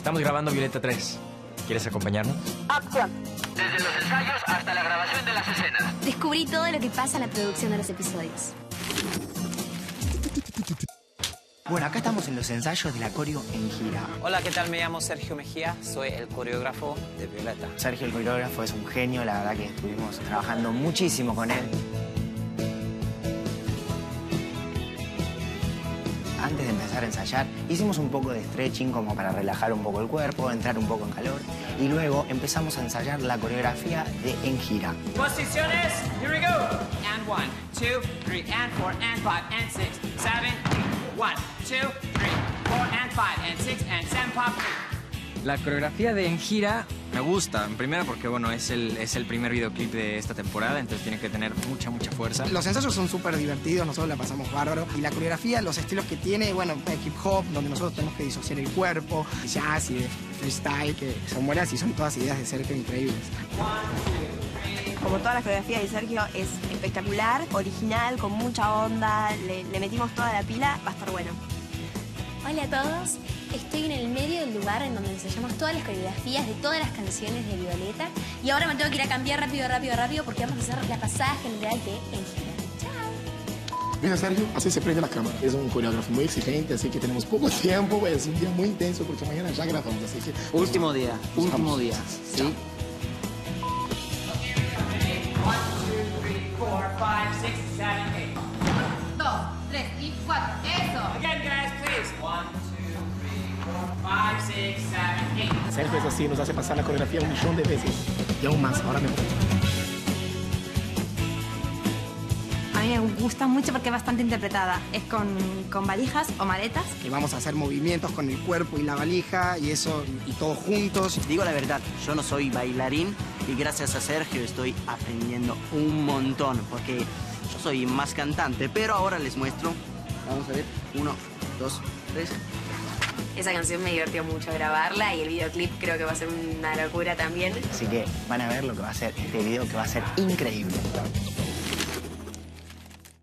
Estamos grabando Violeta 3. ¿Quieres acompañarnos? Acción. Desde los ensayos hasta la grabación de las escenas. Descubrí todo lo que pasa en la producción de los episodios. Bueno, acá estamos en los ensayos de la coreo en gira. Hola, ¿qué tal? Me llamo Sergio Mejía, soy el coreógrafo de Violeta. Sergio, el coreógrafo, es un genio, la verdad que estuvimos trabajando muchísimo con él. Antes de empezar a ensayar, hicimos un poco de stretching como para relajar un poco el cuerpo, entrar un poco en calor. Y luego empezamos a ensayar la coreografía de En Gira. Posiciones, here we go. And one, two, three, and four, and five, and six, seven, eight. One, two, three, four, and five, and six, and seven, pop, La coreografía de En Gira me gusta, en primera porque bueno, es el, es el primer videoclip de esta temporada, entonces tiene que tener mucha, mucha fuerza. Los ensayos son súper divertidos, nosotros la pasamos bárbaro. Y la coreografía, los estilos que tiene, bueno, hip hop, donde nosotros tenemos que disociar el cuerpo, jazz y de freestyle, que son buenas y son todas ideas de Sergio increíbles. Como toda la coreografía de Sergio es espectacular, original, con mucha onda, le, le metimos toda la pila, va a estar bueno. Hola a todos, estoy en el medio del lugar en donde ensayamos todas las coreografías de todas las canciones de Violeta y ahora me tengo que ir a cambiar rápido, rápido, rápido porque vamos a hacer la pasada general de En. Chao. Mira, Sergio, así se prende la cámara. Es un coreógrafo muy exigente, así que tenemos poco tiempo. Es un día muy intenso porque mañana ya grabamos. Así que Último día, último día, ¿sí? Sergio es así, nos hace pasar la coreografía un millón de veces. Y aún más, ahora me A mí me gusta mucho porque es bastante interpretada. Es con, con valijas o maletas. Que vamos a hacer movimientos con el cuerpo y la valija y eso, y todos juntos. Digo la verdad, yo no soy bailarín y gracias a Sergio estoy aprendiendo un montón porque yo soy más cantante, pero ahora les muestro. Vamos a ver, uno, dos, tres. Esa canción me divirtió mucho grabarla y el videoclip creo que va a ser una locura también. Así que van a ver lo que va a ser este video que va a ser increíble.